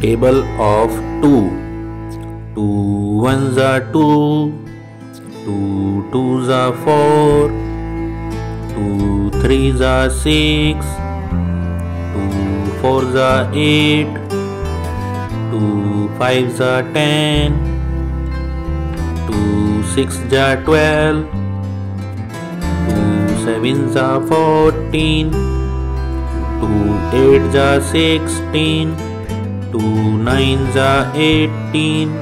Table of 2 2 ones are 2 2 twos are 4 2 threes are 6 2 fours are 8 2 fives are 10 2 sixes are 12 2 sevens are 14 2 eights are 16 2 nines are 18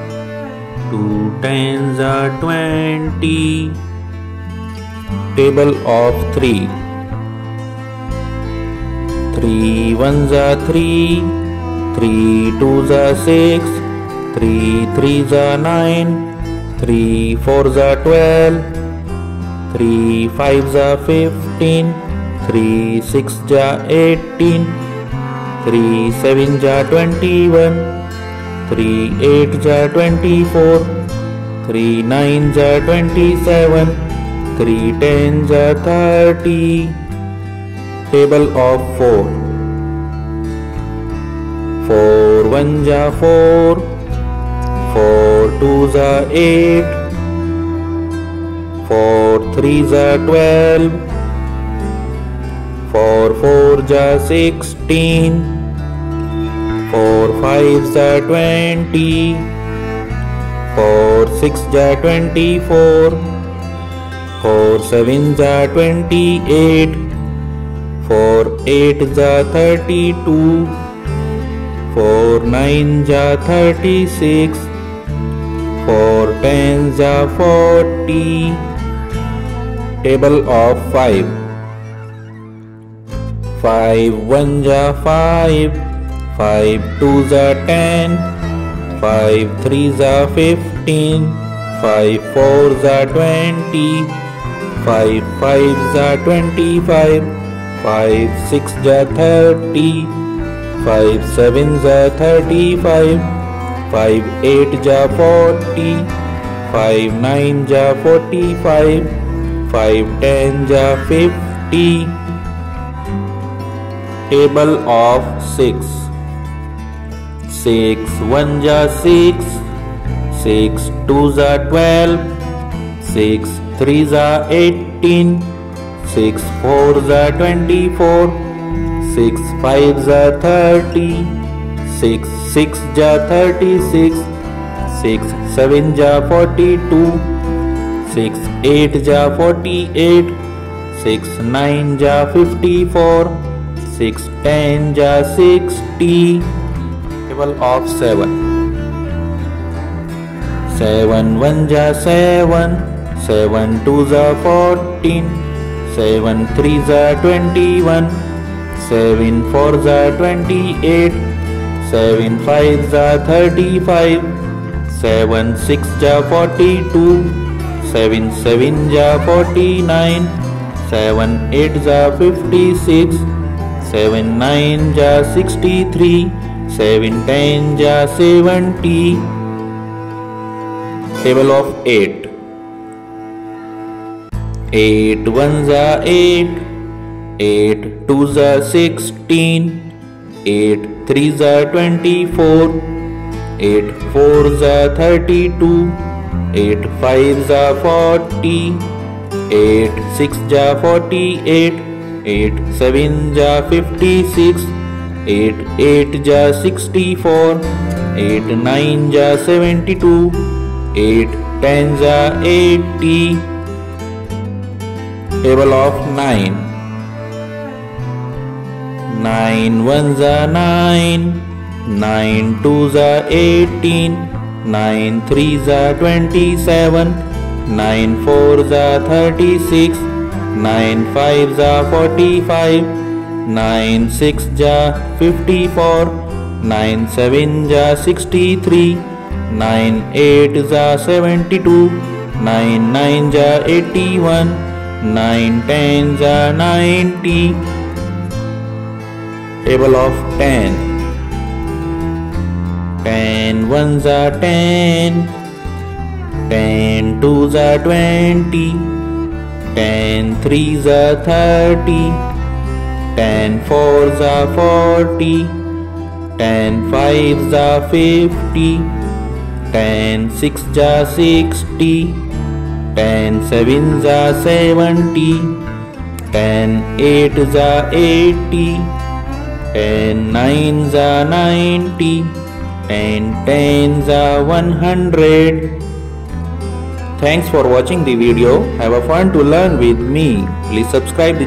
2 tens are 20 Table of 3 3 ones are 3 3 twos are 6 3 threes are 9 3 fours are 12 3 fives are 15 3 sixes are 18 3 sevens are 21 3 eights are 24 3 nines are 27 3 tens are 30 Table of 4 4 ones are 4 4 twos are 8 4 threes are 12 4 fours are 16 4 fives are 20 4 sixes are 24 4 sevens are 28 4 eights are 32 4 nines are 36 4 tens are 40 Table of 5 5 ones are 5 5 twos are 10 5 threes are 15 5 fours are 20 5 fives are 25 5 sixes are 30 5 sevens are 35 5 eights are 40 5 nines are 45 5 tens are 50 Table of 6 6 ones are 6 6 twos are 12 6 threes are 18 6 fours are 24 6 fives are 30 6 sixes are 36 6 sevens are 42 6 eights are 48 6 nines are 54 6 tens are 60 Table of 7 7 ones are 7 7 twos are 14 7 threes are 21 7 fours are 28 7 fives are 35 7 sixes are 42 7 sevens are 49 7 eights are 56 7 nines are 63 7 tens are 70 Table of 8 8 ones are 8 8 twos are 16 8 threes are 24 8 fours are 32 8 fives are 40 8 sixes are 48 8 sevens are 56 8 eights are 64 8 nines are 72 8 tens are 80 Table of 9 9 ones are 9 9 twos are 18 9 threes are 27 9 fours are 36 9 fives are 45 9 sixes are 54 9 sevens are 63 9 eights are 72 9 nines are 81 9 tens are 90 Table of 10 10 ones are 10 10 twos are 20 10 threes are 30 10 fours are 40 10 5s are 50 10 6s are 60 10 7s are 70 10 8s are 80 10 9s are 90 10 10s are 100 Thanks for watching the video. Have a fun to learn with me. Please subscribe